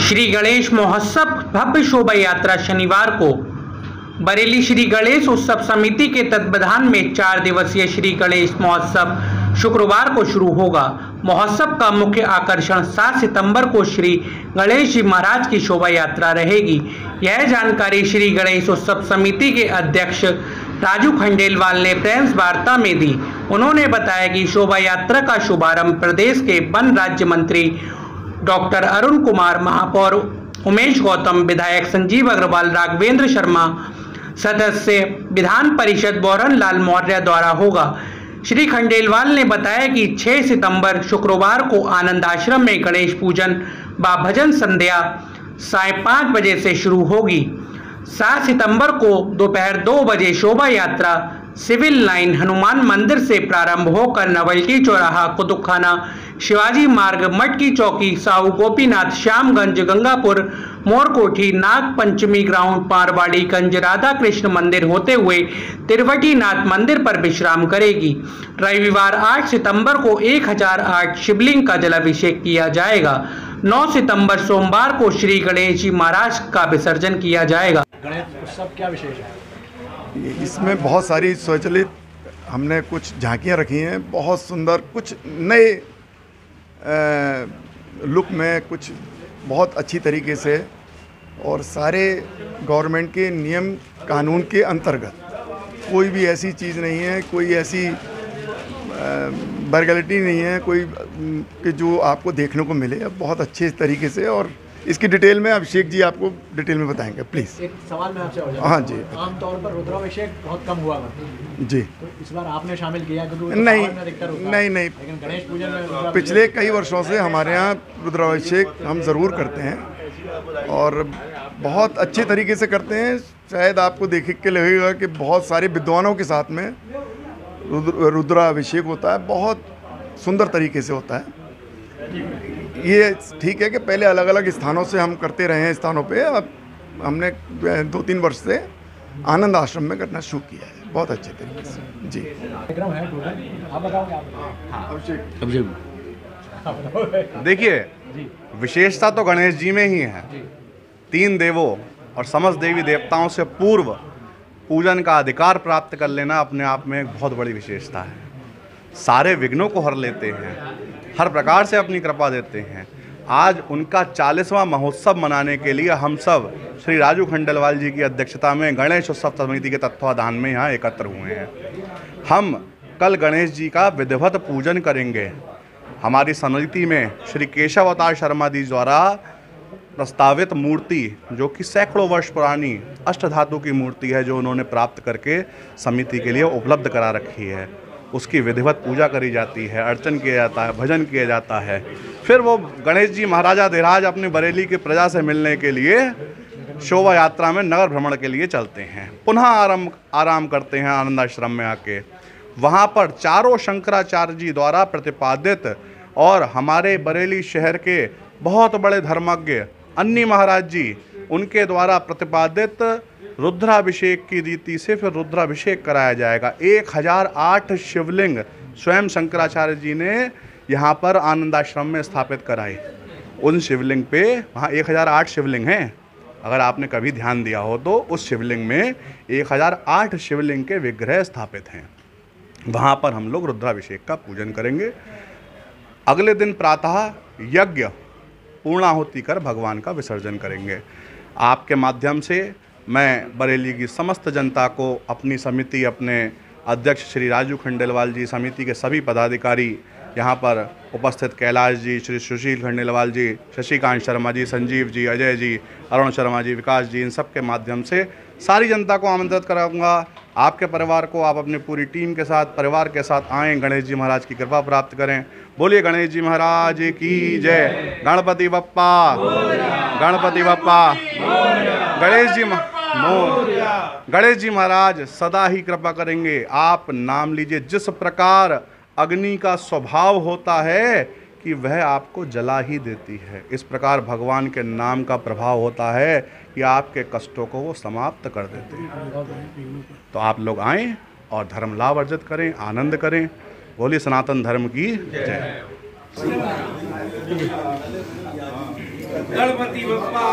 श्री गणेश महोत्सव भव्य शोभा यात्रा शनिवार को। बरेली श्री गणेश उत्सव समिति के तत्वाधान में चार दिवसीय श्री गणेश महोत्सव शुक्रवार को शुरू होगा। महोत्सव का मुख्य आकर्षण 7 सितंबर को श्री गणेश जी महाराज की शोभा यात्रा रहेगी। यह जानकारी श्री गणेश उत्सव समिति के अध्यक्ष राजू खंडेलवाल ने प्रेस वार्ता में दी। उन्होंने बताया कि शोभा यात्रा का शुभारंभ प्रदेश के वन राज्य मंत्री डॉक्टर अरुण कुमार महापौर, उमेश गौतम, विधायक संजीव अग्रवाल, राघवेंद्र शर्मा, सदस्य विधान परिषद बोरन लाल मौर्य द्वारा होगा। श्री खंडेलवाल ने बताया कि 6 सितंबर, शुक्रवार को आनंद आश्रम में गणेश पूजन व भजन संध्या साय पाँच बजे से शुरू होगी। सात सितंबर को दोपहर दो बजे शोभा यात्रा सिविल लाइन हनुमान मंदिर से प्रारंभ होकर नवलटी चौराहा, कुतुबखाना, शिवाजी मार्ग, मटकी चौकी, साहू गोपीनाथ, श्यामगंज, गंगापुर, मोरकोठी, नाग पंचमी ग्राउंड पारवाड़ीगंज राधा कृष्ण मंदिर होते हुए तिरुवटीनाथ मंदिर पर विश्राम करेगी। रविवार 8 सितंबर को 1008 शिवलिंग का जलाभिषेक किया जाएगा। 9 सितंबर सोमवार को श्री गणेश जी महाराज का विसर्जन किया जाएगा। गणेश उत्सव क्या विशेष है? इसमें बहुत सारी स्वचालित हमने कुछ झांकियाँ रखी हैं, बहुत सुंदर, कुछ नए लुक में कुछ बहुत अच्छी तरीके से और सारे गवर्नमेंट के नियम कानून के अंतर्गत। कोई भी ऐसी चीज़ नहीं है, कोई ऐसी बर्गलिटी नहीं है, कोई कि जो आपको देखने को मिले, बहुत अच्छे तरीके से और इसकी डिटेल में अभिषेक जी आपको डिटेल में बताएँगे प्लीज़ एक सवाल मैं आपसे हाँ जी। आमतौर पर रुद्राभिषेक बहुत कम हुआ करता जी। तो इस बार आपने शामिल किया क्योंकि नहीं में अधिकतर नहीं नहीं। लेकिन गणेश पूजन में पिछले कई वर्षों से हमारे यहाँ रुद्राभिषेक हम ज़रूर करते हैं और बहुत अच्छे तरीके से करते हैं। शायद आपको देख के लगेगा कि बहुत सारे विद्वानों के साथ में रुद्र रुद्राभिषेक होता है। बहुत सुंदर तरीके से होता है। ये ठीक है कि पहले अलग अलग स्थानों से हम करते रहे हैं स्थानों पे। अब हमने दो तीन वर्ष से आनंद आश्रम में करना शुरू किया है। बहुत अच्छे तरीके से। जी। कार्यक्रम है आप देखिए विशेषता तो गणेश जी में ही है। तीन देवों और समस्त देवी देवताओं से पूर्व पूजन का अधिकार प्राप्त कर लेना अपने आप में एक बहुत बड़ी विशेषता है। सारे विघ्नों को हर लेते हैं। हर प्रकार से अपनी कृपा देते हैं। आज उनका चालीसवां महोत्सव मनाने के लिए हम सब श्री राजू खंडलवाल जी की अध्यक्षता में गणेश उत्सव समिति के तत्वाधान में यहाँ एकत्र हुए हैं। हम कल गणेश जी का विधिवत पूजन करेंगे। हमारी समिति में श्री केशव अवतार शर्मा जी द्वारा प्रस्तावित मूर्ति, जो कि सैकड़ों वर्ष पुरानी अष्टधातु की मूर्ति है, जो उन्होंने प्राप्त करके समिति के लिए उपलब्ध करा रखी है। उसकी विधिवत पूजा करी जाती है, अर्चन किया जाता है, भजन किया जाता है। फिर वो गणेश जी महाराजा धीराज अपनी बरेली की प्रजा से मिलने के लिए शोभा यात्रा में नगर भ्रमण के लिए चलते हैं। पुनः आराम आराम करते हैं आनंद आश्रम में आके। वहाँ पर चारों शंकराचार्य जी द्वारा प्रतिपादित और हमारे बरेली शहर के बहुत बड़े धर्मज्ञ अन्नी महाराज जी, उनके द्वारा प्रतिपादित रुद्राभिषेक की रीति से फिर रुद्राभिषेक कराया जाएगा। एक हज़ार आठ शिवलिंग स्वयं शंकराचार्य जी ने यहाँ पर आनंद आश्रम में स्थापित कराए उन शिवलिंग पे, वहाँ एक हज़ार आठ शिवलिंग हैं। अगर आपने कभी ध्यान दिया हो तो उस शिवलिंग में एक हज़ार आठ शिवलिंग के विग्रह स्थापित हैं। वहाँ पर हम लोग रुद्राभिषेक का पूजन करेंगे। अगले दिन प्रातः यज्ञ पूर्णाहुति कर भगवान का विसर्जन करेंगे। आपके माध्यम से मैं बरेली की समस्त जनता को अपनी समिति, अपने अध्यक्ष श्री राजू खंडेलवाल जी, समिति के सभी पदाधिकारी, यहाँ पर उपस्थित कैलाश जी, श्री सुशील खंडेलवाल जी, शशिकांत शर्मा जी, संजीव जी, अजय जी, अरुण शर्मा जी, विकास जी, इन सब के माध्यम से सारी जनता को आमंत्रित कराऊँगा। आपके परिवार को आप अपनी पूरी टीम के साथ, परिवार के साथ आएँ। गणेश जी महाराज की कृपा प्राप्त करें। बोलिए गणेश जी महाराज की जय। गणपति बप्पा। गणपति बप्पा। गणेश जी गणेश जी महाराज, सदा ही कृपा करेंगे। आप नाम लीजिए। जिस प्रकार अग्नि का स्वभाव होता है कि वह आपको जला ही देती है। इस प्रकार भगवान के नाम का प्रभाव होता है कि आपके कष्टों को वो समाप्त कर देते हैं। तो आप लोग आएँ और धर्म लाभ अर्जित करें, आनंद करें। बोलिए सनातन धर्म की जय। गणपति बप्पा